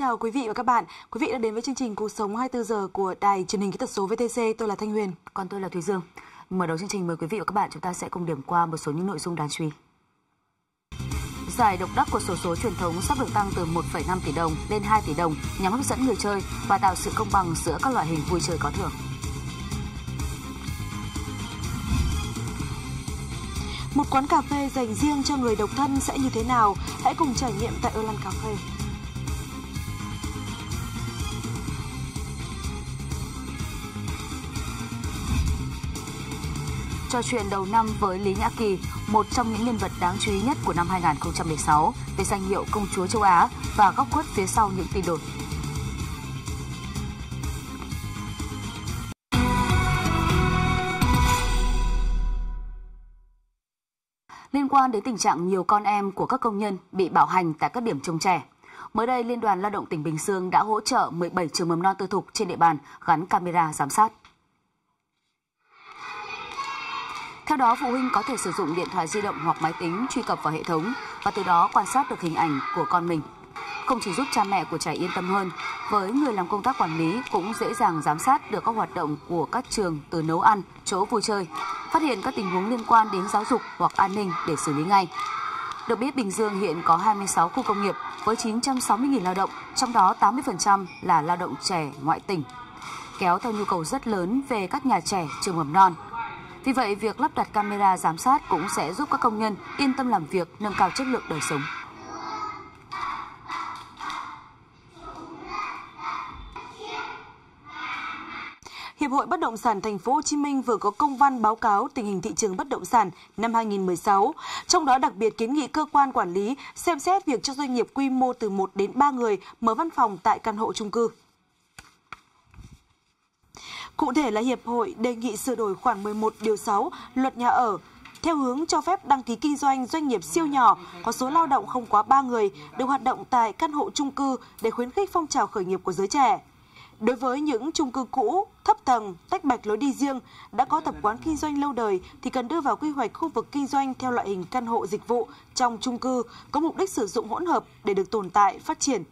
Chào quý vị và các bạn. Quý vị đã đến với chương trình Cuộc sống 24 giờ của Đài Truyền hình Kỹ thuật số VTC. Tôi là Thanh Huyền. Còn tôi là Thùy Dương. Mở đầu chương trình mời quý vị và các bạn chúng ta sẽ cùng điểm qua một số những nội dung đáng chú ý. Giải độc đắc của sổ số truyền thống sắp được tăng từ 1,5 tỷ đồng lên 2 tỷ đồng nhằm hấp dẫn người chơi và tạo sự công bằng giữa các loại hình vui chơi có thưởng. Một quán cà phê dành riêng cho người độc thân sẽ như thế nào? Hãy cùng trải nghiệm tại Erland Cà phê. Trò chuyện đầu năm với Lý Nhã Kỳ, một trong những nhân vật đáng chú ý nhất của năm 2016 về danh hiệu công chúa châu Á và góc khuất phía sau những tin đồn. Liên quan đến tình trạng nhiều con em của các công nhân bị bạo hành tại các điểm trông trẻ, Mới đây, Liên đoàn Lao động tỉnh Bình Dương đã hỗ trợ 17 trường mầm non tư thục trên địa bàn gắn camera giám sát. Theo đó, phụ huynh có thể sử dụng điện thoại di động hoặc máy tính truy cập vào hệ thống và từ đó quan sát được hình ảnh của con mình. Không chỉ giúp cha mẹ của trẻ yên tâm hơn, với người làm công tác quản lý cũng dễ dàng giám sát được các hoạt động của các trường từ nấu ăn, chỗ vui chơi, phát hiện các tình huống liên quan đến giáo dục hoặc an ninh để xử lý ngay. Được biết, Bình Dương hiện có 26 khu công nghiệp với 960.000 lao động, trong đó 80% là lao động trẻ ngoại tỉnh, kéo theo nhu cầu rất lớn về các nhà trẻ, trường mầm non, vì vậy, việc lắp đặt camera giám sát cũng sẽ giúp các công nhân yên tâm làm việc, nâng cao chất lượng đời sống. Hiệp hội Bất động sản Thành phố Hồ Chí Minh vừa có công văn báo cáo tình hình thị trường bất động sản năm 2016, trong đó đặc biệt kiến nghị cơ quan quản lý xem xét việc cho doanh nghiệp quy mô từ 1 đến 3 người mở văn phòng tại căn hộ chung cư. Cụ thể là Hiệp hội đề nghị sửa đổi khoản 11 điều 6 luật nhà ở theo hướng cho phép đăng ký kinh doanh doanh nghiệp siêu nhỏ có số lao động không quá 3 người được hoạt động tại căn hộ chung cư để khuyến khích phong trào khởi nghiệp của giới trẻ. Đối với những chung cư cũ, thấp tầng, tách bạch lối đi riêng, đã có tập quán kinh doanh lâu đời thì cần đưa vào quy hoạch khu vực kinh doanh theo loại hình căn hộ dịch vụ trong chung cư có mục đích sử dụng hỗn hợp để được tồn tại, phát triển.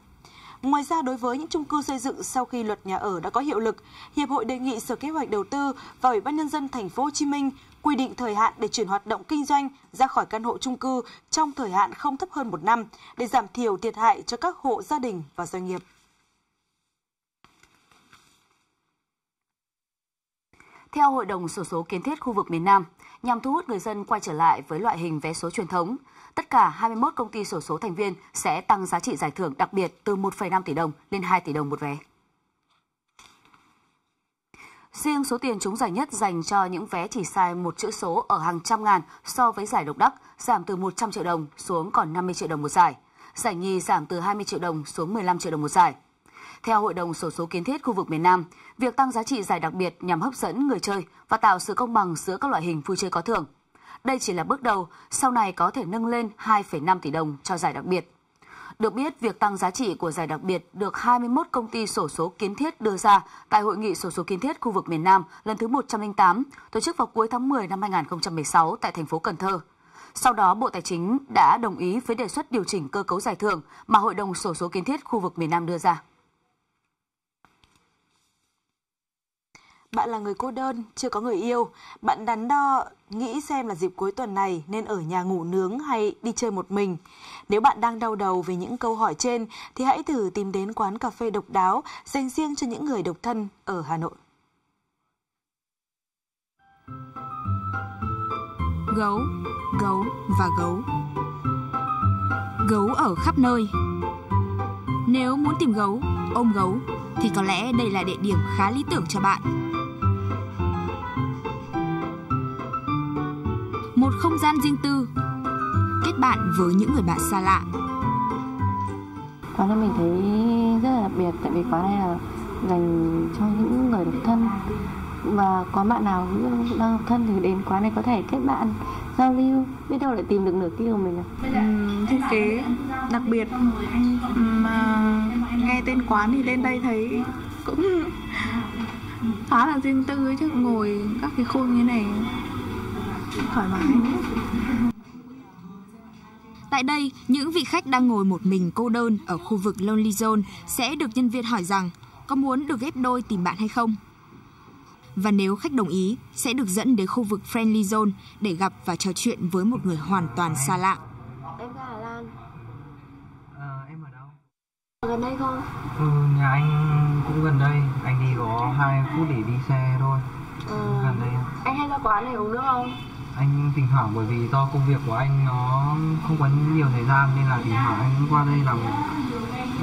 Ngoài ra, đối với những chung cư xây dựng sau khi luật nhà ở đã có hiệu lực, Hiệp hội đề nghị Sở Kế hoạch Đầu tư và Ủy ban nhân dân thành phố Hồ Chí Minh quy định thời hạn để chuyển hoạt động kinh doanh ra khỏi căn hộ chung cư trong thời hạn không thấp hơn một năm để giảm thiểu thiệt hại cho các hộ gia đình và doanh nghiệp. Theo Hội đồng sổ số kiến thiết khu vực miền Nam, nhằm thu hút người dân quay trở lại với loại hình vé số truyền thống, tất cả 21 công ty sổ số thành viên sẽ tăng giá trị giải thưởng đặc biệt từ 1,5 tỷ đồng lên 2 tỷ đồng một vé. Riêng số tiền trúng giải nhất dành cho những vé chỉ sai một chữ số ở hàng trăm ngàn so với giải độc đắc giảm từ 100 triệu đồng xuống còn 50 triệu đồng một giải. Giải nhì giảm từ 20 triệu đồng xuống 15 triệu đồng một giải. Theo Hội đồng Sổ số Kiến thiết khu vực miền Nam, việc tăng giá trị giải đặc biệt nhằm hấp dẫn người chơi và tạo sự công bằng giữa các loại hình vui chơi có thưởng. Đây chỉ là bước đầu, sau này có thể nâng lên 2,5 tỷ đồng cho giải đặc biệt. Được biết, việc tăng giá trị của giải đặc biệt được 21 công ty sổ số kiến thiết đưa ra tại Hội nghị sổ số kiến thiết khu vực miền Nam lần thứ 108, tổ chức vào cuối tháng 10 năm 2016 tại thành phố Cần Thơ. Sau đó, Bộ Tài chính đã đồng ý với đề xuất điều chỉnh cơ cấu giải thưởng mà Hội đồng sổ số kiến thiết khu vực miền Nam đưa ra. Bạn là người cô đơn, chưa có người yêu, bạn đắn đo nghĩ xem là dịp cuối tuần này nên ở nhà ngủ nướng hay đi chơi một mình. Nếu bạn đang đau đầu về những câu hỏi trên thì hãy thử tìm đến quán cà phê độc đáo dành riêng cho những người độc thân ở Hà Nội. Gấu, gấu và gấu Gấu ở khắp nơi Nếu muốn tìm gấu, ôm gấu thì có lẽ đây là địa điểm khá lý tưởng cho bạn. Một không gian riêng tư. Kết bạn với những người bạn xa lạ. Quán này mình thấy rất là đặc biệt tại vì quán này là dành cho những người độc thân. Và có bạn nào đang độc thân thì đến quán này có thể kết bạn giao lưu biết đâu lại tìm được nửa kia của mình à? ừ, thiết kế đặc biệt. Mà nghe tên quán thì lên đây thấy cũng khá là riêng tư ấy chứ ngồi các cái khu như này thoải mái Tại đây, những vị khách đang ngồi một mình cô đơn ở khu vực Lonely Zone sẽ được nhân viên hỏi rằng có muốn được ghép đôi tìm bạn hay không. Và nếu khách đồng ý, sẽ được dẫn đến khu vực Friendly Zone để gặp và trò chuyện với một người hoàn toàn xa lạ. Em ra Hà Lan. À, em ở đâu? Ở gần đây thôi. Ừ, nhà anh cũng gần đây. Anh đi có 2 phút để đi xe thôi. Ờ, Gần đây. anh hay ra quán này uống nước không? Anh thỉnh thoảng bởi vì do công việc của anh nó không có nhiều thời gian nên là thỉnh thoảng anh cũng qua đây làm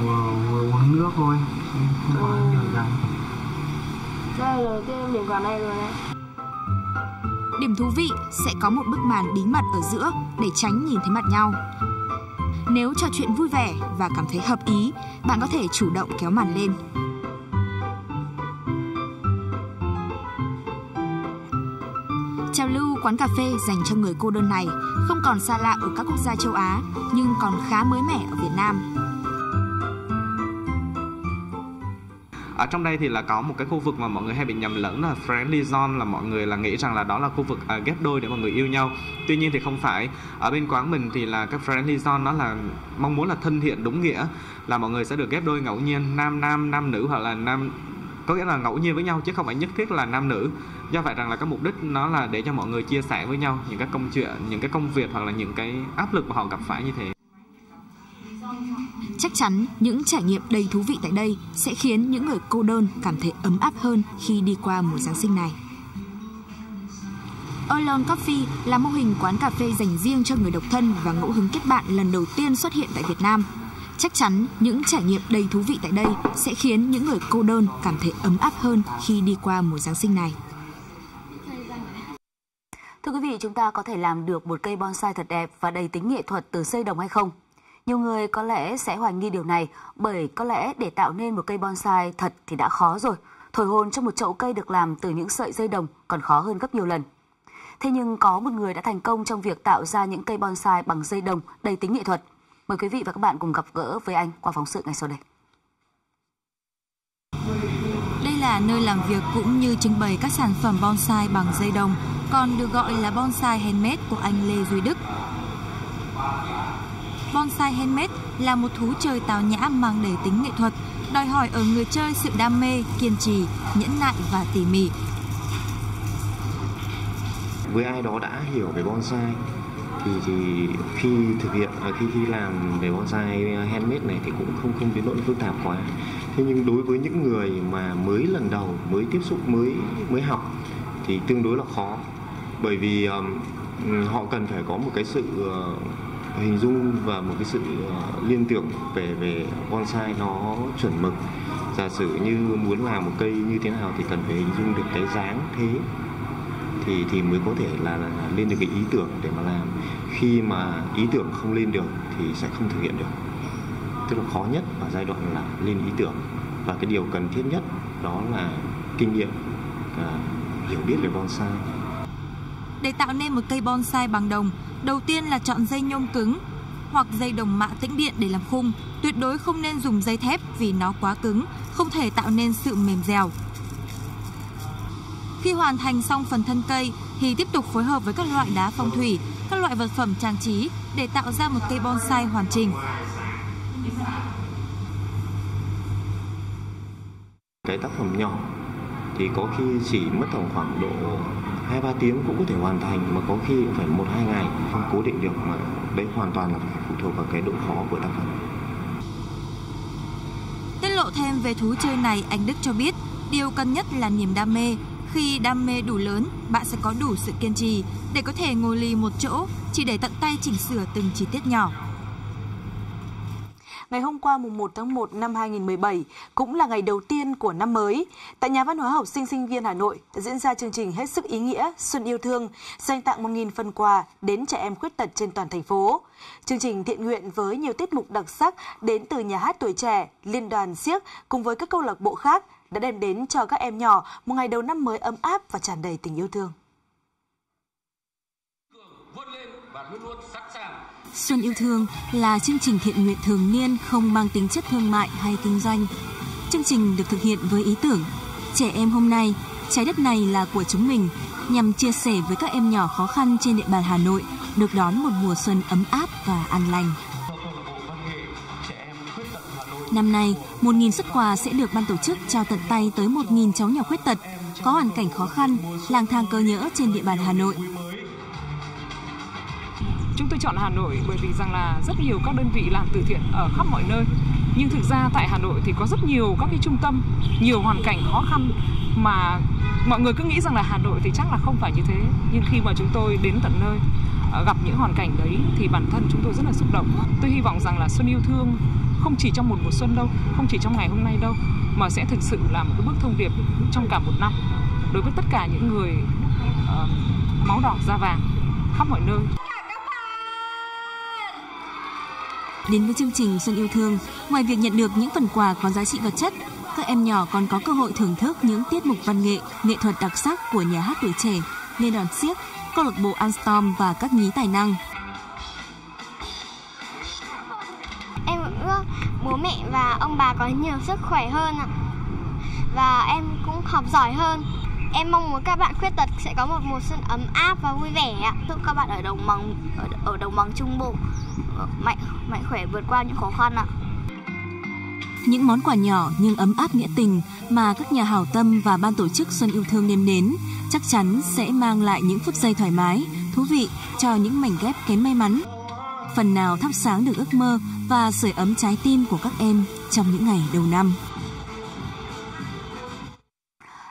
vừa, vừa uống nước thôi. Không có nhiều thời gian. Đây là đến quán này rồi này. Điểm thú vị sẽ có một bức màn bí mật ở giữa để tránh nhìn thấy mặt nhau. Nếu trò chuyện vui vẻ và cảm thấy hợp ý, bạn có thể chủ động kéo màn lên. Trào lưu quán cà phê dành cho người cô đơn này không còn xa lạ ở các quốc gia châu Á, nhưng còn khá mới mẻ ở Việt Nam. ở trong đây thì là có một cái khu vực mà mọi người hay bị nhầm lẫn là friendly zone là mọi người là nghĩ rằng là đó là khu vực à, ghép đôi để mọi người yêu nhau. Tuy nhiên thì không phải. Ở bên quán mình thì là cái friendly zone nó là mong muốn là thân thiện đúng nghĩa là mọi người sẽ được ghép đôi ngẫu nhiên nam nam nam nữ hoặc là nam có nghĩa là ngẫu nhiên với nhau chứ không phải nhất thiết là nam nữ do vậy rằng là cái mục đích nó là để cho mọi người chia sẻ với nhau những cái công chuyện, những cái công việc hoặc là những cái áp lực mà họ gặp phải như thế Chắc chắn những trải nghiệm đầy thú vị tại đây sẽ khiến những người cô đơn cảm thấy ấm áp hơn khi đi qua mùa Giáng sinh này. Alone Coffee là mô hình quán cà phê dành riêng cho người độc thân và ngẫu hứng kết bạn lần đầu tiên xuất hiện tại Việt Nam. Chắc chắn những trải nghiệm đầy thú vị tại đây sẽ khiến những người cô đơn cảm thấy ấm áp hơn khi đi qua mùa Giáng sinh này. Thưa quý vị, chúng ta có thể làm được một cây bonsai thật đẹp và đầy tính nghệ thuật từ dây đồng hay không? Nhiều người có lẽ sẽ hoài nghi điều này bởi có lẽ để tạo nên một cây bonsai thật thì đã khó rồi. Thổi hồn cho một chậu cây được làm từ những sợi dây đồng còn khó hơn gấp nhiều lần. Thế nhưng có một người đã thành công trong việc tạo ra những cây bonsai bằng dây đồng đầy tính nghệ thuật. Mời quý vị và các bạn cùng gặp gỡ với anh qua phóng sự ngay sau đây. Đây là nơi làm việc cũng như trưng bày các sản phẩm bonsai bằng dây đồng, còn được gọi là bonsai handmade của anh Lê Duy Đức. Bonsai handmade là một thú chơi tào nhã mang đầy tính nghệ thuật, đòi hỏi ở người chơi sự đam mê, kiên trì, nhẫn nại và tỉ mỉ. với ai đó đã hiểu về bonsai thì thì khi thực hiện à, khi khi làm về bonsai handmade này thì cũng không không đến nỗi phức tạp quá thế nhưng đối với những người mà mới lần đầu mới tiếp xúc mới mới học thì tương đối là khó bởi vì um, họ cần phải có một cái sự uh, hình dung và một cái sự uh, liên tưởng về về bonsai nó chuẩn mực. Giả sử như muốn làm một cây như thế nào thì cần phải hình dung được cái dáng thế thì thì mới có thể là, là lên được cái ý tưởng để mà làm. Khi mà ý tưởng không lên được thì sẽ không thực hiện được. Tức là khó nhất ở giai đoạn là lên ý tưởng. Và cái điều cần thiết nhất đó là kinh nghiệm à, hiểu biết về bonsai. Để tạo nên một cây bonsai bằng đồng, đầu tiên là chọn dây nhôm cứng hoặc dây đồng mạ tĩnh điện để làm khung. Tuyệt đối không nên dùng dây thép vì nó quá cứng, không thể tạo nên sự mềm dẻo. Khi hoàn thành xong phần thân cây thì tiếp tục phối hợp với các loại đá phong thủy, các loại vật phẩm trang trí để tạo ra một cây bonsai hoàn chỉnh. cái tác phẩm nhỏ thì có khi chỉ mất tầm khoảng độ hai ba tiếng cũng có thể hoàn thành mà có khi cũng phải một hai ngày không cố định được mà đấy hoàn toàn là phải phụ thuộc vào cái độ khó của tác phẩm Tiết lộ thêm về thú chơi này, anh Đức cho biết, điều cần nhất là niềm đam mê. Khi đam mê đủ lớn, bạn sẽ có đủ sự kiên trì để có thể ngồi lì một chỗ chỉ để tận tay chỉnh sửa từng chi tiết nhỏ. Ngày hôm qua mùng 1 tháng 1 năm 2017 cũng là ngày đầu tiên của năm mới. Tại Nhà văn hóa học sinh sinh viên Hà Nội diễn ra chương trình hết sức ý nghĩa Xuân yêu thương, dành tặng 1.000 phần quà đến trẻ em khuyết tật trên toàn thành phố. Chương trình thiện nguyện với nhiều tiết mục đặc sắc đến từ nhà hát tuổi trẻ, liên đoàn siếc cùng với các câu lạc bộ khác đã đem đến cho các em nhỏ một ngày đầu năm mới ấm áp và tràn đầy tình yêu thương. Xuân yêu thương là chương trình thiện nguyện thường niên không mang tính chất thương mại hay kinh doanh. Chương trình được thực hiện với ý tưởng Trẻ em hôm nay, trái đất này là của chúng mình nhằm chia sẻ với các em nhỏ khó khăn trên địa bàn Hà Nội được đón một mùa xuân ấm áp và an lành. Năm nay, 1.000 xuất quà sẽ được ban tổ chức trao tận tay tới 1.000 cháu nhỏ khuyết tật có hoàn cảnh khó khăn, lang thang cơ nhỡ trên địa bàn Hà Nội. Chúng tôi chọn Hà Nội bởi vì rằng là rất nhiều các đơn vị làm từ thiện ở khắp mọi nơi. Nhưng thực ra tại Hà Nội thì có rất nhiều các cái trung tâm, nhiều hoàn cảnh khó khăn mà mọi người cứ nghĩ rằng là Hà Nội thì chắc là không phải như thế. Nhưng khi mà chúng tôi đến tận nơi ờ, gặp những hoàn cảnh đấy thì bản thân chúng tôi rất là xúc động. Tôi hy vọng rằng là Xuân yêu thương không chỉ trong một mùa xuân đâu, không chỉ trong ngày hôm nay đâu, mà sẽ thực sự là một cái bước thông điệp trong cả một năm đối với tất cả những người uh, máu đỏ da vàng khắp mọi nơi. Đến với chương trình Xuân yêu thương, ngoài việc nhận được những phần quà có giá trị vật chất, các em nhỏ còn có cơ hội thưởng thức những tiết mục văn nghệ, nghệ thuật đặc sắc của nhà hát tuổi trẻ, liên đoàn siếc, câu lạc bộ Anstorm và các nhí tài năng. Em ước bố mẹ và ông bà có nhiều sức khỏe hơn ạ. Và em cũng học giỏi hơn. Em mong muốn các bạn khuyết tật sẽ có một mùa xuân ấm áp và vui vẻ ạ. Chúc các bạn ở đồng bằng ở, ở đồng bằng Trung Bộ mạnh mạnh khỏe vượt qua những khó khăn ạ. Những món quà nhỏ nhưng ấm áp nghĩa tình mà các nhà hảo tâm và ban tổ chức Xuân yêu thương nêm nến chắc chắn sẽ mang lại những phút giây thoải mái, thú vị cho những mảnh ghép kém may mắn. Phần nào thắp sáng được ước mơ và sưởi ấm trái tim của các em trong những ngày đầu năm.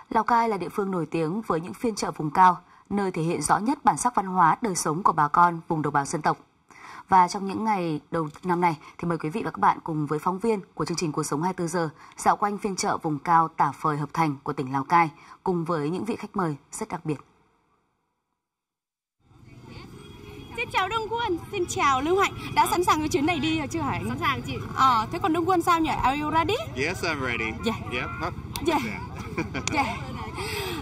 Lào Cai là địa phương nổi tiếng với những phiên chợ vùng cao, nơi thể hiện rõ nhất bản sắc văn hóa đời sống của bà con vùng đồng bào dân tộc. Và trong những ngày đầu năm này thì mời quý vị và các bạn cùng với phóng viên của chương trình Cuộc sống 24 giờ dạo quanh phiên chợ vùng cao Tả Phời Hợp Thành của tỉnh Lào Cai cùng với những vị khách mời rất đặc biệt. Xin chào Đông Quân, xin chào Lưu Hạnh. Đã sẵn sàng cho chuyến này đi chưa hả Sẵn sàng chị. Ờ, thế còn Đông Quân sao nhỉ? Are you ready? Yes, I'm ready. Yeah. Yep. Huh? Yeah. yeah.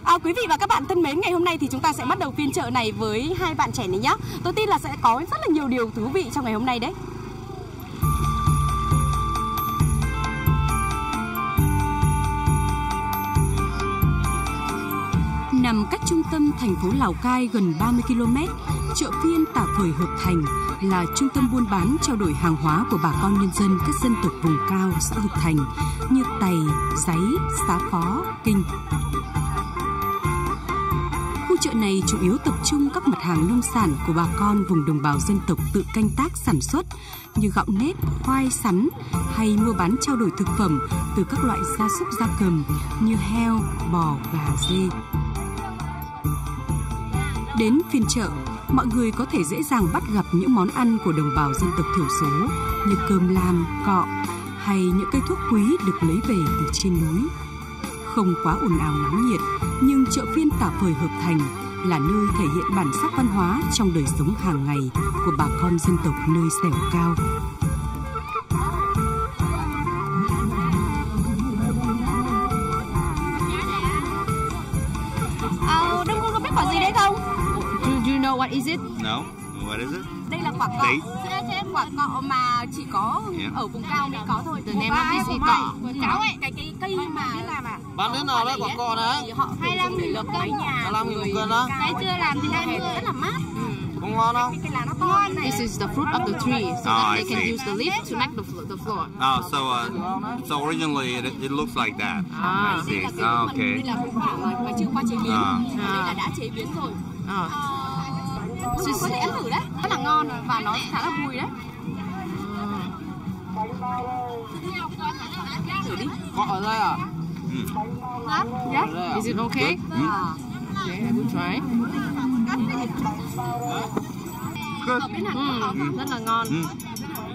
À, quý vị và các bạn thân mến, ngày hôm nay thì chúng ta sẽ bắt đầu phiên chợ này với hai bạn trẻ này nhé. Tôi tin là sẽ có rất là nhiều điều thú vị trong ngày hôm nay đấy. Nằm cách trung tâm thành phố Lào Cai gần 30 km, chợ phiên Tả Phời Hợp Thành là trung tâm buôn bán trao đổi hàng hóa của bà con nhân dân các dân tộc vùng cao xã Hợp Thành như Tày, Giấy, Xá Phó, Kinh. Chợ này chủ yếu tập trung các mặt hàng nông sản của bà con vùng đồng bào dân tộc tự canh tác sản xuất như gạo nếp, khoai, sắn hay mua bán trao đổi thực phẩm từ các loại gia súc gia cầm như heo, bò, gà, dê. Đến phiên chợ, mọi người có thể dễ dàng bắt gặp những món ăn của đồng bào dân tộc thiểu số như cơm lam, cọ hay những cây thuốc quý được lấy về từ trên núi. Không quá ồn ào náo nhiệt, nhưng chợ phiên Tả Phời Hợp Thành là nơi thể hiện bản sắc văn hóa trong đời sống hàng ngày của bà con dân tộc nơi dẻo cao. À, Đông Quân có biết quả gì đấy không? Do, do you know what is it? No. What is it? Đây là quả cọ. Date. Quả cọ mà chỉ có Yeah. ở vùng cao mới có thôi. The name of this is cọ. Cáo ấy, cái cái cây mà làm à? Bán thế nào đấy quả cọ đấy? Họ 25 nghìn một cân. Hai mươi nghìn một cân á? Cái chưa làm thì 20. Rất là mát. Có ngon không? This is the fruit of the tree, so Oh, that I they can see. use the leaf to make the, the floor. Oh, so uh, so originally it, it looks like that. Ah. I see. Oh, okay. đây là cái quả mà, mà chưa qua chế biến. Đây là đã chế biến rồi. Ah. Chị có thể ăn thử đấy. Rất là ngon và nó khá là vui đấy. Thử đi. Cọ ở đây à? Yes. Is it okay? Mm. Okay, I will try. Good. Mm, rất là ngon. Mm.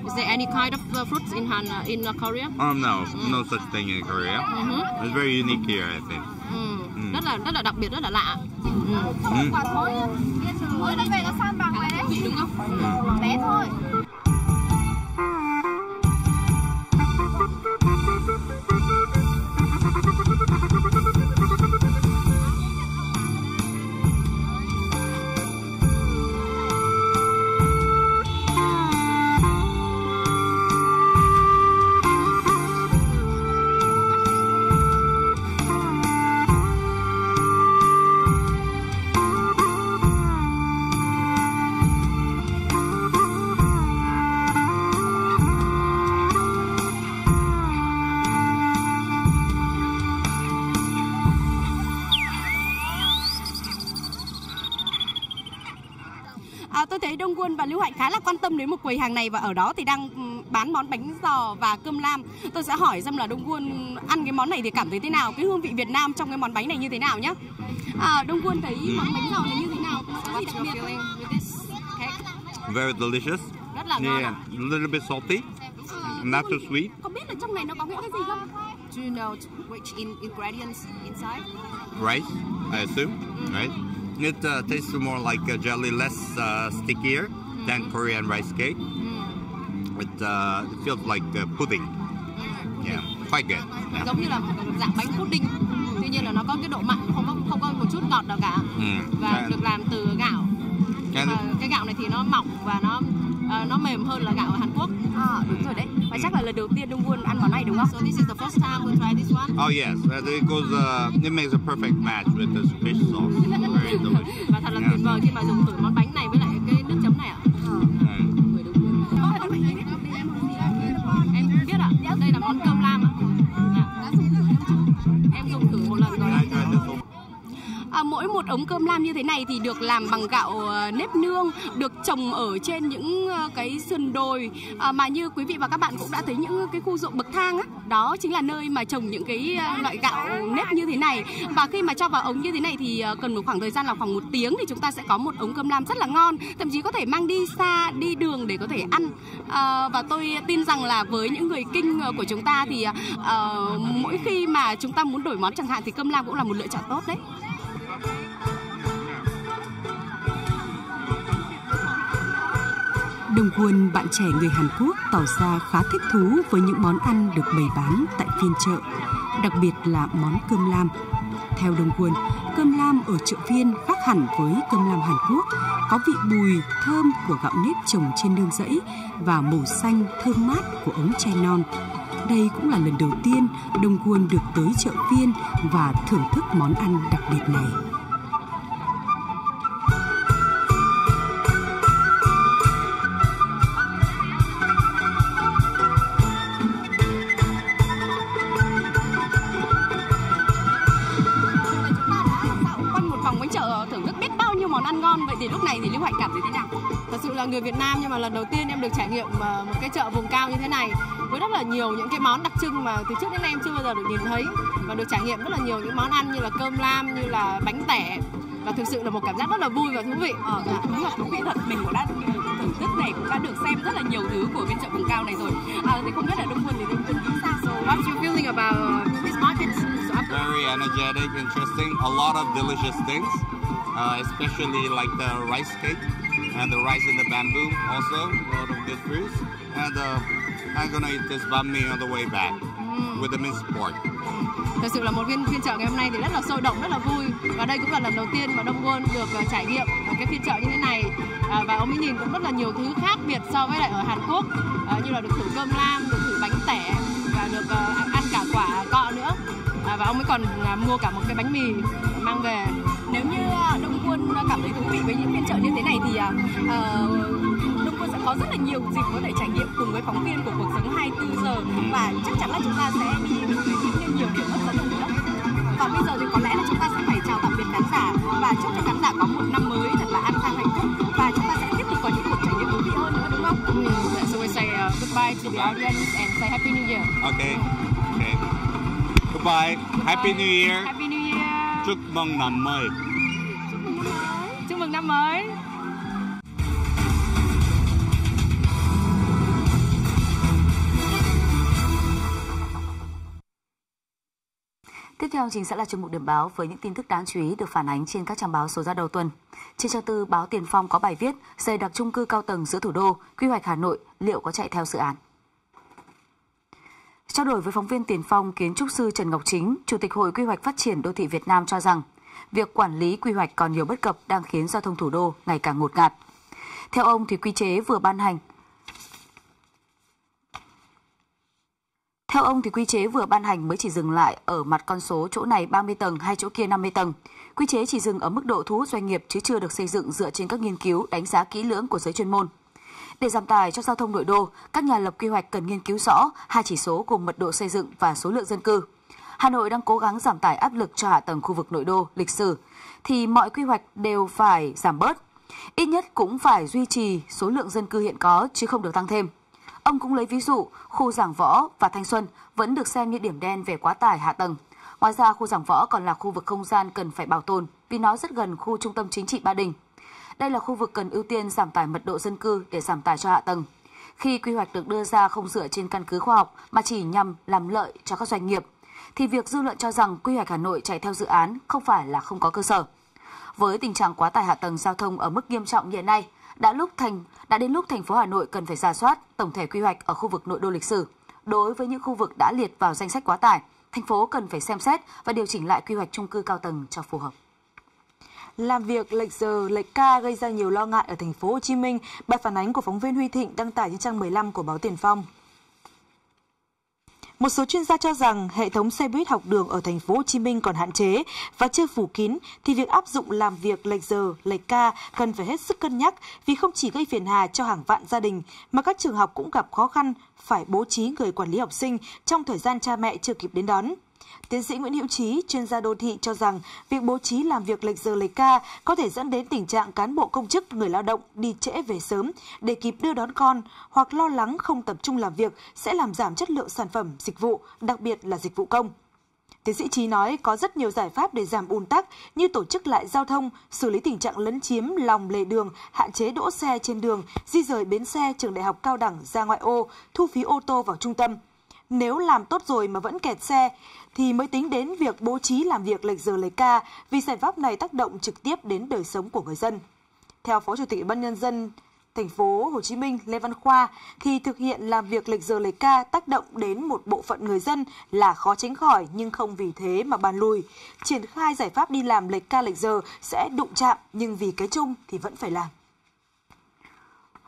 Is there any kind of uh, fruits in Han uh, in uh, Korea? Um, no, no such thing in Korea. Mhm. It's very unique here, I think. Mm. Mm. Rất là rất là đặc biệt, rất là lạ. Mm. Mm. Thối nó về nó san bằng này đấy. Đúng không? Bé thôi. Đến một quầy hàng này và ở đó thì đang bán món bánh giò và cơm lam. Tôi sẽ hỏi xem là Đông Quân ăn cái món này thì cảm thấy thế nào, cái hương vị Việt Nam trong cái món bánh này như thế nào nhá. À, Đông Quân thấy món bánh giò này như thế nào? Có gì đặc biệt không? Very delicious. Rất là ngon. Yeah, a little bit salty, not too sweet. Không biết là trong này nó có những cái gì không? Do you know which in ingredients inside? Rice, I assume, right? It uh, tastes more like a jelly, less uh, stickier than Korean rice cake. It, uh, it feels like uh, pudding. Yeah, quite good. Yeah. Giống như là một dạng bánh pudding. Tuy nhiên là nó có cái độ mặn, không có không có một chút ngọt nào cả. Mm. Và And- được làm từ gạo. And- mà cái gạo này thì nó mỏng và nó ờ, nó mềm hơn là gạo ở Hàn Quốc. À, đúng rồi đấy. Và chắc là lần đầu tiên Đông Quân ăn món này đúng không? So this is the first time we try this one. Oh yes, and it goes. Uh, it makes a perfect match with this fish sauce. Very delicious. Và thật là tuyệt vời khi mà dùng thử món bánh này với lại mỗi một ống cơm lam như thế này thì được làm bằng gạo ờ, nếp nương, được trồng ở trên những ờ, cái sườn đồi à, mà như quý vị và các bạn cũng đã thấy những cái khu ruộng bậc thang á, đó chính là nơi mà trồng những cái ờ, loại gạo nếp như thế này. Và khi mà cho vào ống như thế này thì cần một khoảng thời gian là khoảng một tiếng thì chúng ta sẽ có một ống cơm lam rất là ngon, thậm chí có thể mang đi xa, đi đường để có thể ăn. À, và tôi tin rằng là với những người kinh của chúng ta thì mỗi khi mà chúng ta muốn đổi món chẳng hạn thì cơm lam cũng là một lựa chọn tốt đấy. Đồng quân bạn trẻ người Hàn Quốc tỏ ra khá thích thú với những món ăn được bày bán tại phiên chợ, đặc biệt là món cơm lam. Theo Đồng quân, cơm lam ở chợ phiên khác hẳn với cơm lam Hàn Quốc, có vị bùi, thơm của gạo nếp trồng trên nương rẫy và màu xanh thơm mát của ống tre non. Đây cũng là lần đầu tiên Đồng quân được tới chợ phiên và thưởng thức món ăn đặc biệt này. Này thì Lưu Hạnh cảm thấy thế nào? Thật sự là người Việt Nam nhưng mà lần đầu tiên em được trải nghiệm ờ, một cái chợ vùng cao như thế này với rất là nhiều những cái món đặc trưng mà từ trước đến nay em chưa bao giờ được nhìn thấy và được trải nghiệm rất là nhiều những món ăn như là cơm lam như là bánh tẻ và thực sự là một cảm giác rất là vui và thú vị. Ờ, dạ, đúng là thú vị thật mình cũng đã thưởng thức này cũng đã được xem rất là nhiều thứ của bên chợ vùng cao này rồi. À, thì không biết là Đông Quân thì Đông Quân nghĩ sao? So what's your feeling about uh, this market? Very energetic, interesting. A lot of delicious things, uh, especially like the rice cake and the rice in the bamboo. Also, a lot of good fruits. And uh, I'm gonna eat this banh mi on the way back with the minced pork. Thật sự là một phiên phiên chợ ngày hôm nay thì rất là sôi động, rất là vui và đây cũng là lần đầu tiên mà Đông Quân được ờ, trải nghiệm ở cái phiên chợ như thế này à, và ông ấy nhìn cũng rất là nhiều thứ khác biệt so với lại ở Hàn Quốc à, như là được thử cơm lam, được thử bánh tẻ và được ờ, ăn cả quả cọ nữa à, và ông ấy còn à, mua cả một cái bánh mì mang về. Nếu như à, Đông Quân cảm thấy thú vị với những phiên chợ như thế này thì à, ờ, Đông Quân sẽ có rất là nhiều dịp có thể trải nghiệm cùng với phóng viên của cuộc sống 24 giờ và chắc chắn là chúng ta sẽ đi được tới thêm nhiều điểm hấp dẫn hơn nữa. Và bây giờ thì có lẽ là chúng ta sẽ phải chào tạm biệt khán giả và chúc cho khán giả có một năm mới thật là an khang hạnh phúc và chúng ta sẽ tiếp tục có những cuộc trải nghiệm thú vị hơn nữa đúng không? Mm, so we say uh, goodbye to the audience and say Happy New Year. Okay. Okay. Goodbye. Happy New Year. Happy Chúc mừng năm mới. Chúc mừng năm mới. Tiếp theo chính sẽ là chuyên mục điểm báo với những tin tức đáng chú ý được phản ánh trên các trang báo số ra đầu tuần. Trên trang tư báo Tiền Phong có bài viết xây đặc chung cư cao tầng giữa thủ đô, quy hoạch Hà Nội liệu có chạy theo dự án. Trao đổi với phóng viên Tiền Phong, kiến trúc sư Trần Ngọc Chính, Chủ tịch Hội Quy hoạch Phát triển Đô thị Việt Nam cho rằng, việc quản lý quy hoạch còn nhiều bất cập đang khiến giao thông thủ đô ngày càng ngột ngạt. Theo ông thì quy chế vừa ban hành Theo ông thì quy chế vừa ban hành mới chỉ dừng lại ở mặt con số chỗ này 30 tầng hay chỗ kia 50 tầng. Quy chế chỉ dừng ở mức độ thu hút doanh nghiệp chứ chưa được xây dựng dựa trên các nghiên cứu đánh giá kỹ lưỡng của giới chuyên môn. Để giảm tài cho giao thông nội đô, các nhà lập quy hoạch cần nghiên cứu rõ hai chỉ số gồm mật độ xây dựng và số lượng dân cư. Hà Nội đang cố gắng giảm tải áp lực cho hạ tầng khu vực nội đô lịch sử thì mọi quy hoạch đều phải giảm bớt. Ít nhất cũng phải duy trì số lượng dân cư hiện có chứ không được tăng thêm. Ông cũng lấy ví dụ, khu Giảng Võ và Thanh Xuân vẫn được xem như điểm đen về quá tải hạ tầng. Ngoài ra, khu Giảng Võ còn là khu vực không gian cần phải bảo tồn vì nó rất gần khu trung tâm chính trị Ba Đình. Đây là khu vực cần ưu tiên giảm tải mật độ dân cư để giảm tải cho hạ tầng. Khi quy hoạch được đưa ra không dựa trên căn cứ khoa học mà chỉ nhằm làm lợi cho các doanh nghiệp, thì việc dư luận cho rằng quy hoạch Hà Nội chạy theo dự án không phải là không có cơ sở. Với tình trạng quá tải hạ tầng giao thông ở mức nghiêm trọng như hiện nay, đã lúc thành đã đến lúc thành phố Hà Nội cần phải giả soát tổng thể quy hoạch ở khu vực nội đô lịch sử. Đối với những khu vực đã liệt vào danh sách quá tải, thành phố cần phải xem xét và điều chỉnh lại quy hoạch chung cư cao tầng cho phù hợp. Làm việc lệch giờ, lệch ca gây ra nhiều lo ngại ở thành phố Hồ Chí Minh. Bài phản ánh của phóng viên Huy Thịnh đăng tải trên trang 15 của báo Tiền Phong. Một số chuyên gia cho rằng hệ thống xe buýt học đường ở thành phố Hồ Chí Minh còn hạn chế và chưa phủ kín thì việc áp dụng làm việc lệch giờ, lệch ca cần phải hết sức cân nhắc vì không chỉ gây phiền hà cho hàng vạn gia đình mà các trường học cũng gặp khó khăn phải bố trí người quản lý học sinh trong thời gian cha mẹ chưa kịp đến đón. Tiến sĩ Nguyễn Hữu Trí, chuyên gia đô thị cho rằng việc bố trí làm việc lệch giờ lệch ca có thể dẫn đến tình trạng cán bộ công chức, người lao động đi trễ về sớm để kịp đưa đón con hoặc lo lắng không tập trung làm việc sẽ làm giảm chất lượng sản phẩm, dịch vụ, đặc biệt là dịch vụ công. Tiến sĩ Trí nói có rất nhiều giải pháp để giảm ùn tắc như tổ chức lại giao thông, xử lý tình trạng lấn chiếm lòng lề đường, hạn chế đỗ xe trên đường, di rời bến xe trường đại học cao đẳng ra ngoại ô, thu phí ô tô vào trung tâm. Nếu làm tốt rồi mà vẫn kẹt xe, thì mới tính đến việc bố trí làm việc lệch giờ lệch ca vì giải pháp này tác động trực tiếp đến đời sống của người dân. Theo Phó Chủ tịch Ủy ban nhân dân thành phố Hồ Chí Minh Lê Văn Khoa, thì thực hiện làm việc lệch giờ lệch ca tác động đến một bộ phận người dân là khó tránh khỏi nhưng không vì thế mà bàn lùi. Triển khai giải pháp đi làm lệch ca lệch giờ sẽ đụng chạm, nhưng vì cái chung thì vẫn phải làm.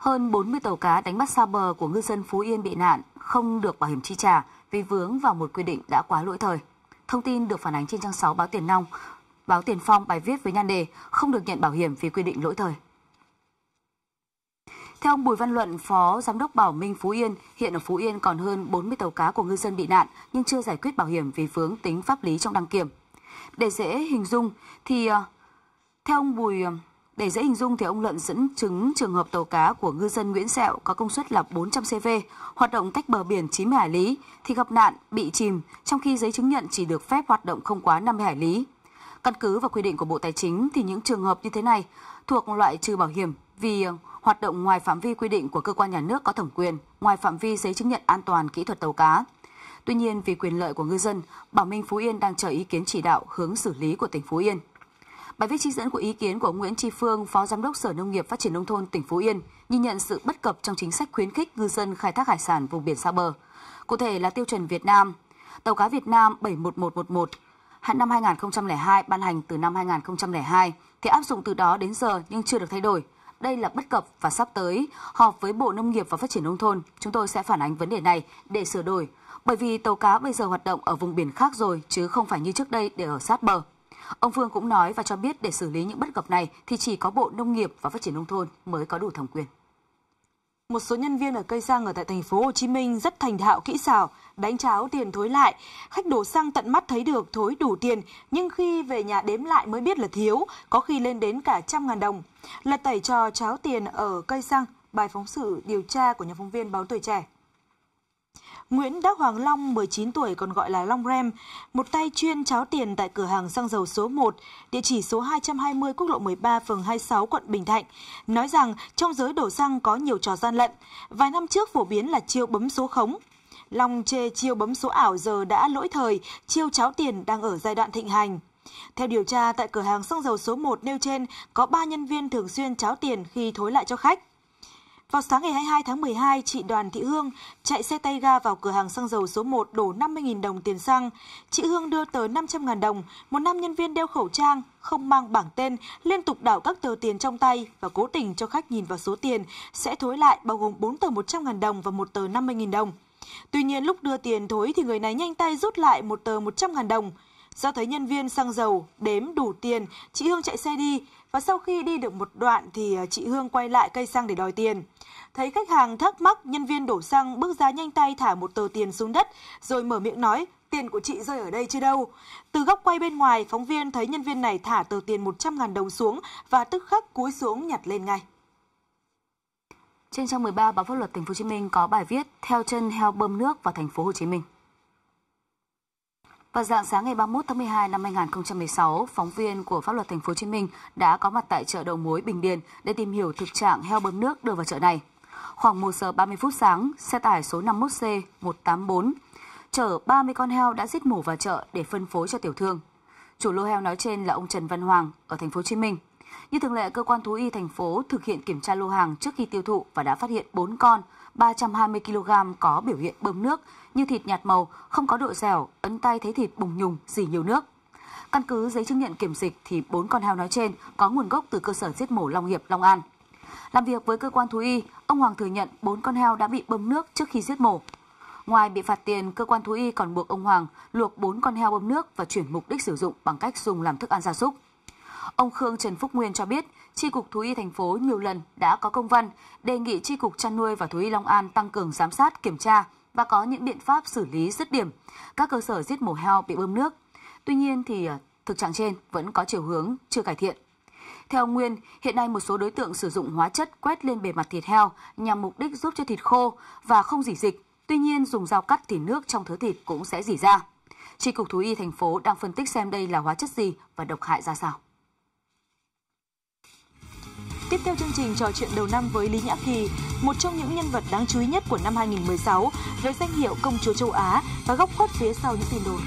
Hơn 40 tàu cá đánh bắt xa bờ của ngư dân Phú Yên bị nạn không được bảo hiểm chi trả vì vướng vào một quy định đã quá lỗi thời. Thông tin được phản ánh trên trang 6 báo Tiền Nông. Báo Tiền Phong bài viết với nhan đề không được nhận bảo hiểm vì quy định lỗi thời. Theo ông Bùi Văn Luận, Phó Giám đốc Bảo Minh Phú Yên, hiện ở Phú Yên còn hơn 40 tàu cá của ngư dân bị nạn nhưng chưa giải quyết bảo hiểm vì vướng tính pháp lý trong đăng kiểm. Để dễ hình dung thì ờ, theo ông Bùi ờ, để dễ hình dung thì ông Luận dẫn chứng trường hợp tàu cá của ngư dân Nguyễn Sẹo có công suất là 400 CV, hoạt động cách bờ biển 90 hải lý thì gặp nạn bị chìm, trong khi giấy chứng nhận chỉ được phép hoạt động không quá 50 hải lý. Căn cứ vào quy định của Bộ Tài chính thì những trường hợp như thế này thuộc loại trừ bảo hiểm vì hoạt động ngoài phạm vi quy định của cơ quan nhà nước có thẩm quyền, ngoài phạm vi giấy chứng nhận an toàn kỹ thuật tàu cá. Tuy nhiên, vì quyền lợi của ngư dân, Bảo Minh Phú Yên đang chờ ý kiến chỉ đạo hướng xử lý của tỉnh Phú Yên. Bài viết trích dẫn của ý kiến của ông Nguyễn Tri Phương, Phó Giám đốc Sở Nông nghiệp Phát triển Nông thôn tỉnh Phú Yên, nhìn nhận sự bất cập trong chính sách khuyến khích ngư dân khai thác hải sản vùng biển xa bờ. Cụ thể là tiêu chuẩn Việt Nam, tàu cá Việt Nam 71111 hạn năm 2002 ban hành từ năm 2002 thì áp dụng từ đó đến giờ nhưng chưa được thay đổi. Đây là bất cập và sắp tới họp với Bộ Nông nghiệp và Phát triển Nông thôn, chúng tôi sẽ phản ánh vấn đề này để sửa đổi. Bởi vì tàu cá bây giờ hoạt động ở vùng biển khác rồi chứ không phải như trước đây để ở sát bờ. Ông Phương cũng nói và cho biết để xử lý những bất cập này thì chỉ có Bộ Nông nghiệp và Phát triển nông thôn mới có đủ thẩm quyền. Một số nhân viên ở cây xăng ở tại thành phố Hồ Chí Minh rất thành thạo kỹ xảo, đánh cháo tiền thối lại. Khách đổ xăng tận mắt thấy được thối đủ tiền, nhưng khi về nhà đếm lại mới biết là thiếu, có khi lên đến cả trăm ngàn đồng. Là tẩy trò cháo tiền ở cây xăng, bài phóng sự điều tra của nhà phóng viên báo Tuổi Trẻ. Nguyễn Đắc Hoàng Long, 19 tuổi còn gọi là Long Rem, một tay chuyên cháo tiền tại cửa hàng xăng dầu số 1, địa chỉ số 220 quốc lộ 13 phường 26 quận Bình Thạnh, nói rằng trong giới đổ xăng có nhiều trò gian lận. Vài năm trước phổ biến là chiêu bấm số khống. Long chê chiêu bấm số ảo giờ đã lỗi thời, chiêu cháo tiền đang ở giai đoạn thịnh hành. Theo điều tra, tại cửa hàng xăng dầu số 1 nêu trên, có 3 nhân viên thường xuyên cháo tiền khi thối lại cho khách. Vào sáng ngày 22 tháng 12, chị Đoàn Thị Hương chạy xe tay ga vào cửa hàng xăng dầu số 1 đổ 50.000 đồng tiền xăng. Chị Hương đưa tờ 500.000 đồng, một nam nhân viên đeo khẩu trang, không mang bảng tên, liên tục đảo các tờ tiền trong tay và cố tình cho khách nhìn vào số tiền sẽ thối lại bao gồm 4 tờ 100.000 đồng và một tờ 50.000 đồng. Tuy nhiên lúc đưa tiền thối thì người này nhanh tay rút lại một tờ 100.000 đồng. Do thấy nhân viên xăng dầu đếm đủ tiền, chị Hương chạy xe đi và sau khi đi được một đoạn thì à, chị Hương quay lại cây xăng để đòi tiền. Thấy khách hàng thắc mắc, nhân viên đổ xăng bước ra nhanh tay thả một tờ tiền xuống đất rồi mở miệng nói tiền tiền của chị rơi ở đây chứ đâu. Từ góc quay bên ngoài, phóng viên thấy nhân viên này thả tờ tiền 100.000 đồng xuống và tức khắc cúi xuống nhặt lên ngay. Trên trang 13 báo pháp luật Thành phố Hồ Chí Minh có bài viết theo chân heo bơm nước vào Thành phố Hồ Chí Minh. Vào dạng sáng ngày 31 tháng 12 năm 2016, phóng viên của Pháp luật Thành phố Hồ Chí Minh đã có mặt tại chợ đầu mối Bình Điền để tìm hiểu thực trạng heo bơm nước đưa vào chợ này. Khoảng 1 giờ 30 phút sáng, xe tải số 51C 184 chở 30 con heo đã giết mổ vào chợ để phân phối cho tiểu thương. Chủ lô heo nói trên là ông Trần Văn Hoàng ở Thành phố Hồ Chí Minh. Như thường lệ, cơ quan thú y thành phố thực hiện kiểm tra lô hàng trước khi tiêu thụ và đã phát hiện 4 con 320 kg có biểu hiện bơm nước như thịt nhạt màu, không có độ dẻo, ấn tay thấy thịt bùng nhùng, dì nhiều nước. Căn cứ giấy chứng nhận kiểm dịch thì 4 con heo nói trên có nguồn gốc từ cơ sở giết mổ Long Hiệp, Long An. Làm việc với cơ quan thú y, ông Hoàng thừa nhận 4 con heo đã bị bơm nước trước khi giết mổ. Ngoài bị phạt tiền, cơ quan thú y còn buộc ông Hoàng luộc 4 con heo bơm nước và chuyển mục đích sử dụng bằng cách dùng làm thức ăn gia súc. Ông Khương Trần Phúc Nguyên cho biết, Tri cục Thú y thành phố nhiều lần đã có công văn đề nghị Tri cục chăn nuôi và Thú y Long An tăng cường giám sát, kiểm tra và có những biện pháp xử lý dứt điểm các cơ sở giết mổ heo bị bơm nước. Tuy nhiên thì à, thực trạng trên vẫn có chiều hướng chưa cải thiện. Theo ông Nguyên, hiện nay một số đối tượng sử dụng hóa chất quét lên bề mặt thịt heo nhằm mục đích giúp cho thịt khô và không dỉ dịch. Tuy nhiên, dùng dao cắt thì nước trong thớ thịt cũng sẽ dỉ ra. Tri cục Thú y thành phố đang phân tích xem đây là hóa chất gì và độc hại ra sao. Tiếp theo chương trình trò chuyện đầu năm với Lý Nhã Kỳ, một trong những nhân vật đáng chú ý nhất của năm 2016 với danh hiệu công chúa châu Á và góc khuất phía sau những tin đồn.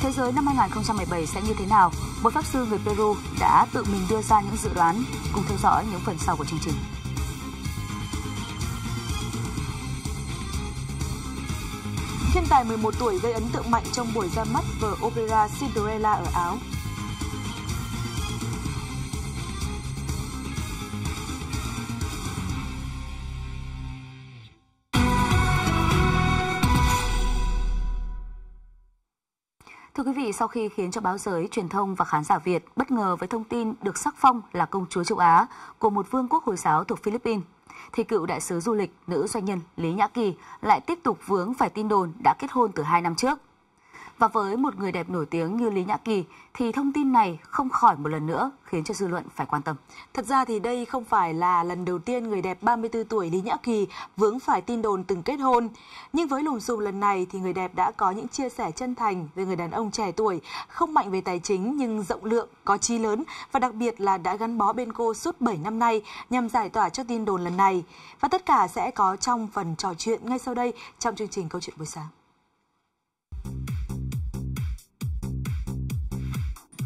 Thế giới năm 2017 sẽ như thế nào? Một pháp sư người Peru đã tự mình đưa ra những dự đoán. Cùng theo dõi những phần sau của chương trình. Thiên tài 11 tuổi gây ấn tượng mạnh trong buổi ra mắt vở opera Cinderella ở Áo. Vị, sau khi khiến cho báo giới, truyền thông và khán giả Việt bất ngờ với thông tin được sắc phong là công chúa châu Á của một vương quốc Hồi giáo thuộc Philippines, thì cựu đại sứ du lịch nữ doanh nhân Lý Nhã Kỳ lại tiếp tục vướng phải tin đồn đã kết hôn từ hai năm trước. Và với một người đẹp nổi tiếng như Lý Nhã Kỳ thì thông tin này không khỏi một lần nữa khiến cho dư luận phải quan tâm. Thật ra thì đây không phải là lần đầu tiên người đẹp 34 tuổi Lý Nhã Kỳ vướng phải tin đồn từng kết hôn. Nhưng với lùm xùm lần này thì người đẹp đã có những chia sẻ chân thành về người đàn ông trẻ tuổi, không mạnh về tài chính nhưng rộng lượng, có chí lớn và đặc biệt là đã gắn bó bên cô suốt 7 năm nay nhằm giải tỏa cho tin đồn lần này. Và tất cả sẽ có trong phần trò chuyện ngay sau đây trong chương trình Câu chuyện buổi sáng.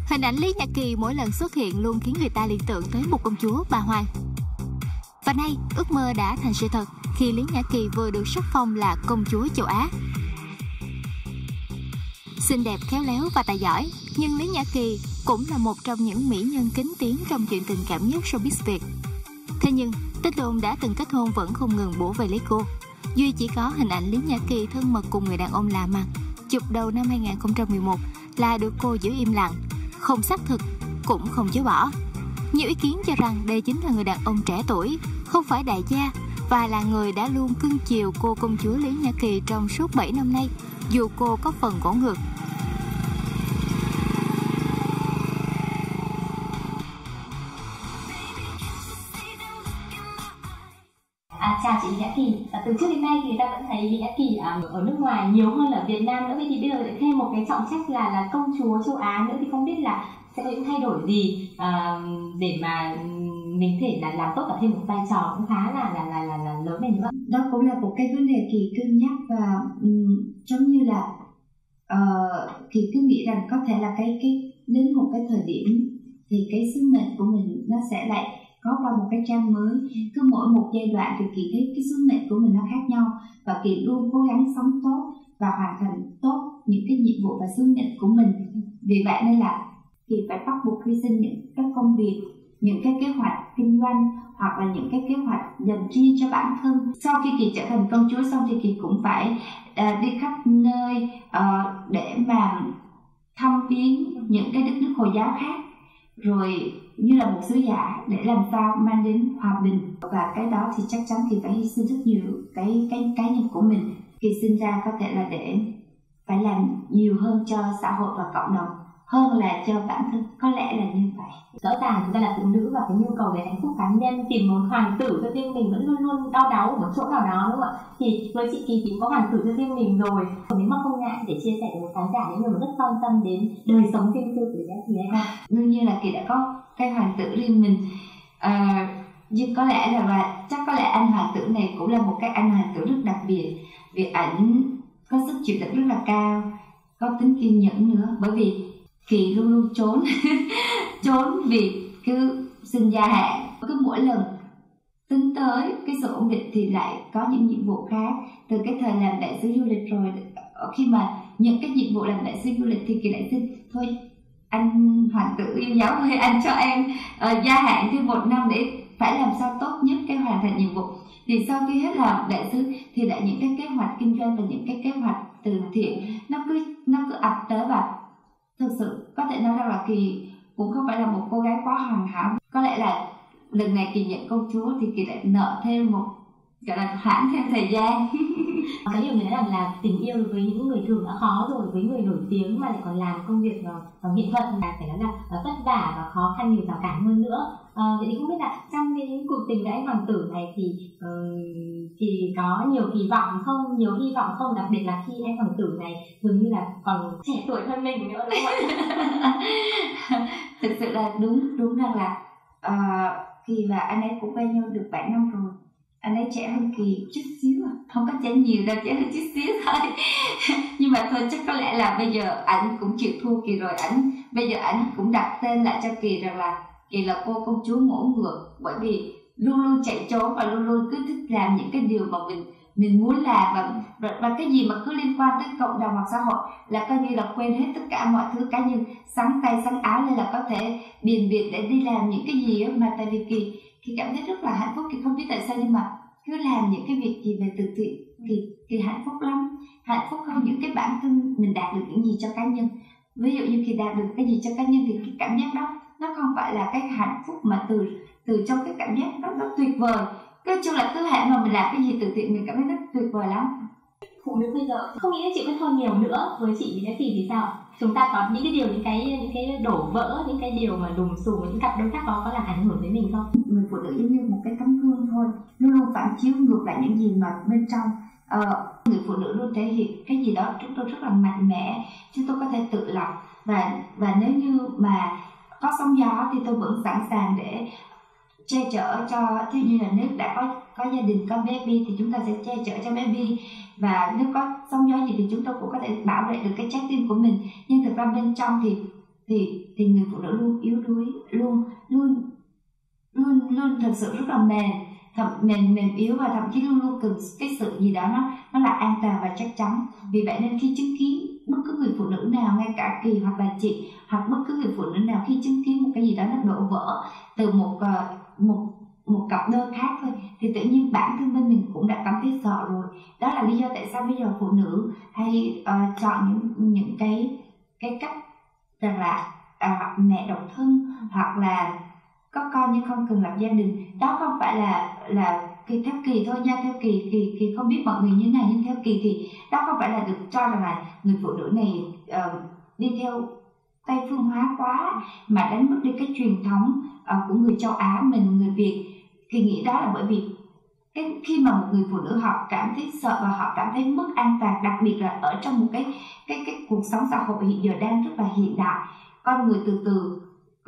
Hình ảnh Lý Nhã Kỳ mỗi lần xuất hiện luôn khiến người ta liên tưởng tới một công chúa bà Hoàng. Và nay, ước mơ đã thành sự thật khi Lý Nhã Kỳ vừa được sắc phong là công chúa châu Á. Xinh đẹp, khéo léo và tài giỏi, nhưng Lý Nhã Kỳ cũng là một trong những mỹ nhân kính tiếng trong chuyện tình cảm nhất showbiz Việt. Thế nhưng, tin đồn đã từng kết hôn vẫn không ngừng bổ về lấy cô. Duy chỉ có hình ảnh Lý Nhã Kỳ thân mật cùng người đàn ông lạ mặt, chụp đầu năm 2011 là được cô giữ im lặng không xác thực, cũng không chối bỏ. Nhiều ý kiến cho rằng đây chính là người đàn ông trẻ tuổi, không phải đại gia và là người đã luôn cưng chiều cô công chúa Lý Nhã Kỳ trong suốt 7 năm nay, dù cô có phần gỗ ngược. À, chào chị Lý Nhã Kỳ, à, từ trước đến nay thì ta vẫn thấy Lý Nhã Kỳ à, ở nước ngoài nhiều hơn ở Việt Nam nữa, vậy thì bây giờ lại thêm một cái trọng trách là là công chúa châu Á nữa thì không biết là sẽ có những thay đổi gì uh, để mà ừ, mình thể là làm tốt cả thêm một vai trò cũng khá là là là là, là lớn này nữa. Đó cũng là một cái vấn đề kỳ cương nhắc và um, giống như là uh, kỳ cứ nghĩ rằng có thể là cái cái đến một cái thời điểm thì cái sứ mệnh của mình nó sẽ lại có qua một cái trang mới. Cứ mỗi một giai đoạn thì kỳ thấy cái sứ mệnh của mình nó khác nhau. Và kỳ luôn cố gắng sống tốt và hoàn thành tốt những cái nhiệm vụ và sứ mệnh của mình. Vì vậy nên là kỳ phải bắt buộc hy sinh những các công việc những cái kế hoạch kinh doanh hoặc là những cái kế hoạch dành riêng cho bản thân. Sau khi kỳ trở thành công chúa xong thì kỳ cũng phải uh, đi khắp nơi uh, để mà thăm viếng những cái đất nước hồi giáo khác. Rồi như là một sứ giả để làm sao mang đến hòa bình. Và cái đó thì chắc chắn thì phải hy sinh rất nhiều cái cái cá nhân của mình. Khi sinh ra có thể là để phải làm nhiều hơn cho xã hội và cộng đồng hơn là cho bản thân. Có lẽ là như vậy. Rõ ràng chúng ta là phụ nữ và cái nhu cầu về hạnh phúc cá nhân tìm một hoàng tử cho riêng mình vẫn luôn luôn đau đáu ở một chỗ nào đó đúng không ạ? Thì với chị kỳ thì có hoàng tử cho riêng mình rồi. Nếu mà không ngại để chia sẻ với khán giả những người mà rất quan tâm đến đời sống riêng tư của chị hay không đương nhiên là kỳ đã có cái hoàng tử riêng mình. À, nhưng có lẽ là và chắc có lẽ anh hoàng tử này cũng là một cái anh hoàng tử rất đặc biệt. Vì ảnh có sức chịu đựng rất là cao có tính kiên nhẫn nữa. Bởi vì kỳ luôn luôn trốn. Trốn vì cứ xin gia hạn. Cứ mỗi lần tính tới cái sự ổn định thì lại có những nhiệm vụ khác. Từ cái thời làm đại sứ du lịch rồi khi mà những cái nhiệm vụ làm đại sứ du lịch thì kỳ lại xin thôi anh hoàng tử yêu giáo ơi anh cho em uh, gia hạn thêm một năm để phải làm sao tốt nhất cái hoàn thành nhiệm vụ. Thì sau khi hết làm đại sứ thì lại những cái kế hoạch kinh doanh và những cái kế hoạch từ thiện nó cứ nó cứ ập tới và thực sự có thể nói rằng là kỳ cũng không phải là một cô gái quá hoàn hảo. Có lẽ là lần này kỳ nhận công chúa thì kỳ lại nợ thêm một gọi là hoãn thêm thời gian. Có nhiều người nói rằng là tình yêu với những người thường đã khó rồi với người nổi tiếng mà lại còn làm công việc uh, nghệ thuật là phải nói là ờ, vất vả và khó khăn nhiều rào cản hơn nữa uh, vậy thì không biết là trong cái cuộc tình với anh hoàng tử này thì uh, thì có nhiều kỳ vọng không? Nhiều hy vọng không? Đặc biệt là khi anh hoàng tử này dường như là còn trẻ tuổi hơn mình nữa đúng không thực sự là đúng đúng rằng là uh, kỳ và anh ấy cũng quen nhau được 7 năm rồi anh ấy trẻ hơn kỳ chút xíu à. Không có trẻ nhiều đâu trẻ hơn chút xíu thôi. Nhưng mà thôi chắc có lẽ là bây giờ ảnh cũng chịu thua kỳ rồi ảnh bây giờ ảnh cũng đặt tên lại cho kỳ rằng là thì là cô công chúa ngỗ ngược bởi vì luôn luôn chạy trốn và luôn luôn cứ thích làm những cái điều mà mình mình muốn làm và, và và cái gì mà cứ liên quan tới cộng đồng hoặc xã hội là coi như là quên hết tất cả mọi thứ. Cá nhân sáng tay sáng áo lên là có thể biền biệt để đi làm những cái gì đó mà tại vì kỳ thì cảm thấy rất là hạnh phúc. Thì không biết tại sao nhưng mà cứ làm những cái việc gì về từ thiện thì thì hạnh phúc lắm. Hạnh phúc hơn những cái bản thân mình đạt được những gì cho cá nhân. Ví dụ như khi đạt được cái gì cho cá nhân thì cái cảm giác đó nó không phải là cái hạnh phúc mà từ từ trong cái cảm giác đó nó tuyệt vời. Cái chung là cứ hãy mà mình làm cái gì từ thiện mình cảm thấy rất tuyệt vời lắm. Phụ nữ bây giờ không nghĩ đến chịu kết hôn nhiều nữa. Với chị thì thì sao? Chúng ta có những cái điều những cái những cái đổ vỡ những cái điều mà đùng xùm những cặp đôi khác có có làm ảnh hưởng đến mình không? Người phụ nữ giống như một cái tấm gương thôi. Luôn luôn phản chiếu ngược lại những gì mà bên trong. Ờ, người phụ nữ luôn thể hiện cái gì đó chúng tôi rất là mạnh mẽ. Chúng tôi có thể tự lập. Và và nếu như mà có sóng gió thì tôi vẫn sẵn sàng để che chở cho ví như là nếu đã có có gia đình, có baby thì chúng ta sẽ che chở cho baby. Và nếu có sóng gió gì thì chúng tôi cũng có thể bảo vệ được cái trái tim của mình. Nhưng thực ra bên trong thì thì thì người phụ nữ luôn yếu đuối, luôn luôn luôn luôn thật sự rất là mềm thậm mềm mềm yếu và thậm chí luôn luôn cần cái sự gì đó nó nó là an toàn và chắc chắn. Vì vậy nên khi chứng kiến bất cứ người phụ nữ nào ngay cả kỳ hoặc là chị hoặc bất cứ người phụ nữ nào khi chứng kiến một cái gì đó nó đổ vỡ từ một ờ, một một cặp đôi khác thôi thì tự nhiên bản thân bên mình cũng đã cảm thấy sợ rồi. Đó là lý do tại sao bây giờ phụ nữ hay uh, chọn những những cái cái cách rằng là uh, mẹ độc thân hoặc là có con nhưng không cần lập gia đình. Đó không phải là là kỳ theo kỳ thôi nha theo kỳ kỳ kỳ không biết mọi người như thế nào nhưng theo kỳ thì đó không phải là được cho rằng là người phụ nữ này uh, đi theo tây phương hóa quá mà đánh mất đi cái truyền thống uh, của người châu á mình người việt. Kỳ nghĩ đó là bởi vì cái khi mà một người phụ nữ họ cảm thấy sợ và họ cảm thấy mất an toàn đặc biệt là ở trong một cái cái cái cuộc sống xã hội hiện giờ đang rất là hiện đại. Con người từ từ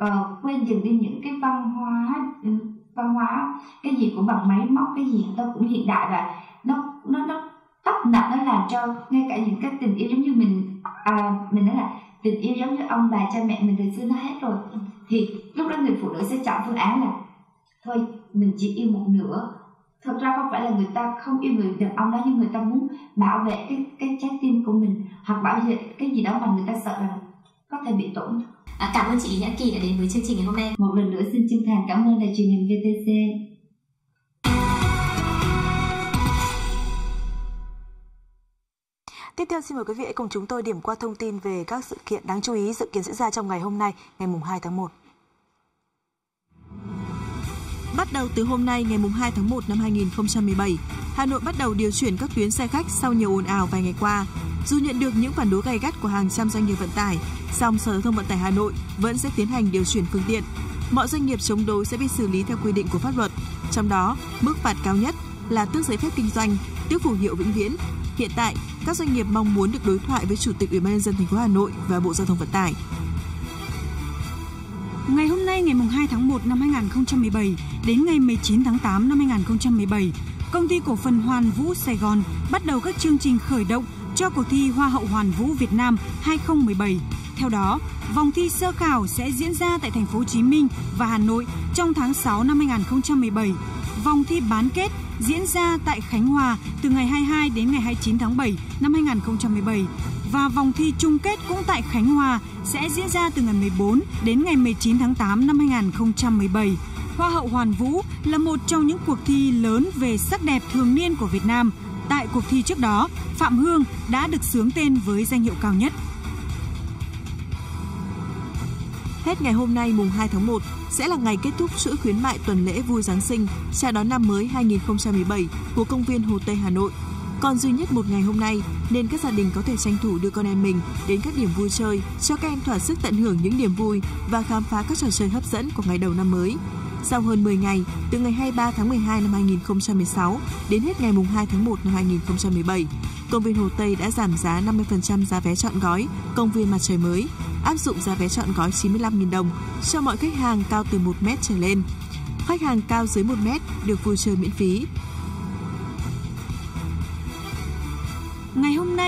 uh, quên dần đi những cái văn hóa ừ, văn hóa cái gì cũng bằng máy móc cái gì tôi cũng hiện đại và nó nó nó tấp nập nó làm cho ngay cả những cái tình yêu giống như mình à, mình nói là tình yêu giống như ông bà cha mẹ mình từ xưa nó hết rồi. Thì lúc đó người phụ nữ sẽ chọn phương án là thôi mình chỉ yêu một nửa. Thật ra không phải là người ta không yêu người đàn ông đó nhưng người ta muốn bảo vệ cái cái trái tim của mình hoặc bảo vệ cái gì đó mà người ta sợ rằng có thể bị tổn à, cảm ơn chị Lý Nhã Kỳ đã đến với chương trình ngày hôm nay một lần nữa xin chân thành cảm ơn đài truyền hình VTC Tiếp theo xin mời quý vị hãy cùng chúng tôi điểm qua thông tin về các sự kiện đáng chú ý dự kiến diễn ra trong ngày hôm nay, ngày 2 tháng 1. Bắt đầu từ hôm nay ngày 2 tháng 1 năm 2017, Hà Nội bắt đầu điều chuyển các tuyến xe khách sau nhiều ồn ào vài ngày qua. Dù nhận được những phản đối gay gắt của hàng trăm doanh nghiệp vận tải, song Sở Giao thông Vận tải Hà Nội vẫn sẽ tiến hành điều chuyển phương tiện. Mọi doanh nghiệp chống đối sẽ bị xử lý theo quy định của pháp luật. Trong đó, mức phạt cao nhất là tước giấy phép kinh doanh, tước phù hiệu vĩnh viễn. Hiện tại, các doanh nghiệp mong muốn được đối thoại với Chủ tịch Ủy ban nhân dân thành phố Hà Nội và Bộ Giao thông Vận tải. Ngày nay ngày 2 tháng 1 năm 2017 đến ngày 19 tháng 8 năm 2017, Công ty cổ phần Hoàn Vũ Sài Gòn bắt đầu các chương trình khởi động cho cuộc thi Hoa hậu Hoàn Vũ Việt Nam 2017. Theo đó, vòng thi sơ khảo sẽ diễn ra tại thành phố Hồ Chí Minh và Hà Nội trong tháng 6 năm 2017. Vòng thi bán kết diễn ra tại Khánh Hòa từ ngày 22 đến ngày 29 tháng 7 năm 2017 và vòng thi chung kết cũng tại Khánh Hòa sẽ diễn ra từ ngày 14 đến ngày 19 tháng 8 năm 2017. Hoa hậu Hoàn Vũ là một trong những cuộc thi lớn về sắc đẹp thường niên của Việt Nam. Tại cuộc thi trước đó, Phạm Hương đã được sướng tên với danh hiệu cao nhất. Hết ngày hôm nay mùng 2 tháng 1 sẽ là ngày kết thúc chuỗi khuyến mại tuần lễ vui Giáng sinh chào đón năm mới 2017 của công viên Hồ Tây Hà Nội. Còn duy nhất một ngày hôm nay nên các gia đình có thể tranh thủ đưa con em mình đến các điểm vui chơi cho các em thỏa sức tận hưởng những niềm vui và khám phá các trò chơi hấp dẫn của ngày đầu năm mới. Sau hơn 10 ngày, từ ngày 23 tháng 12 năm 2016 đến hết ngày 2 tháng 1 năm 2017, công viên Hồ Tây đã giảm giá 50% giá vé chọn gói công viên mặt trời mới, áp dụng giá vé chọn gói 95.000 đồng cho mọi khách hàng cao từ 1 mét trở lên. Khách hàng cao dưới 1 mét được vui chơi miễn phí.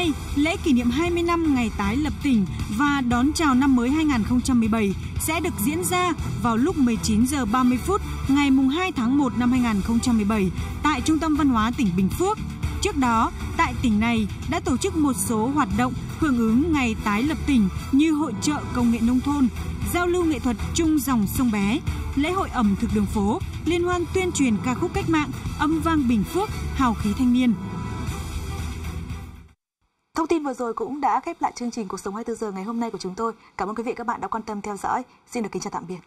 Nay, lễ kỷ niệm 20 năm ngày tái lập tỉnh và đón chào năm mới 2017 sẽ được diễn ra vào lúc 19 giờ 30 phút ngày mùng 2 tháng 1 năm 2017 tại Trung tâm Văn hóa tỉnh Bình Phước. Trước đó, tại tỉnh này đã tổ chức một số hoạt động hưởng ứng ngày tái lập tỉnh như hội trợ công nghệ nông thôn, giao lưu nghệ thuật chung dòng sông Bé, lễ hội ẩm thực đường phố, liên hoan tuyên truyền ca khúc cách mạng, âm vang Bình Phước, hào khí thanh niên. Thông tin vừa rồi cũng đã khép lại chương trình Cuộc sống 24 giờ ngày hôm nay của chúng tôi. Cảm ơn quý vị các bạn đã quan tâm theo dõi. Xin được kính chào tạm biệt.